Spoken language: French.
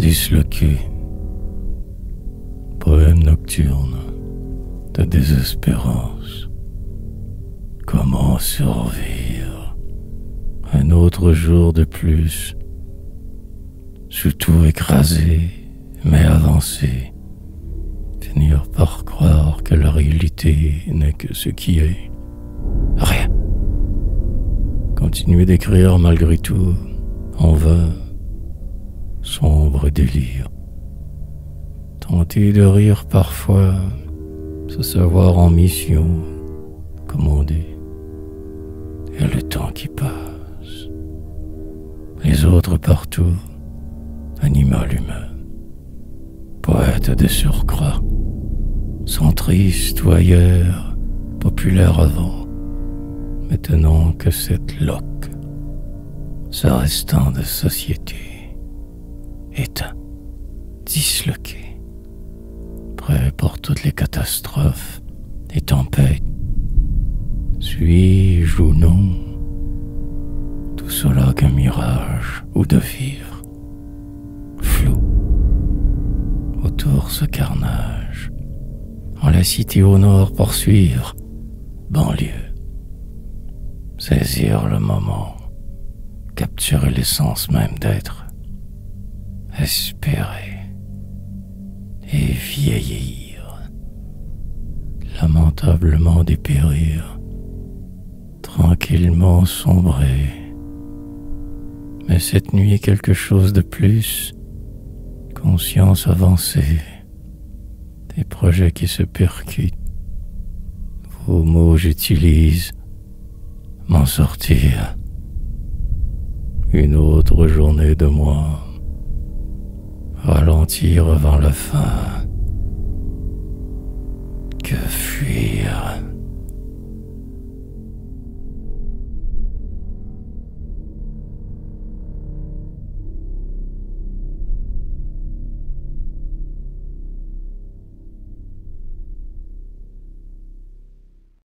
disloqué. Poème nocturne de désespérance. Comment survivre un autre jour de plus, surtout écrasé, mais avancé, finir par croire que la réalité n'est que ce qui est. Rien. Continuer d'écrire malgré tout, en vain, sombre délire. Tenter de rire parfois, se savoir en mission, commander. Et le temps qui passe. Les autres partout, animal humain. Poète de surcroît, centriste ou ailleurs, populaire avant. Maintenant que cette loque, ce restant de société, éteint, disloqué, prêt pour toutes les catastrophes, les tempêtes. Suis-je ou non tout cela qu'un mirage ou de vivre flou autour ce carnage en la cité au nord poursuivre banlieue saisir le moment capturer l'essence même d'être espérer et vieillir lamentablement dépérir tranquillement sombrer. Mais cette nuit quelque chose de plus conscience avancée. Des projets qui se percutent. Vos mots j'utilise. M'en sortir. Une autre journée de moi ralentir avant la fin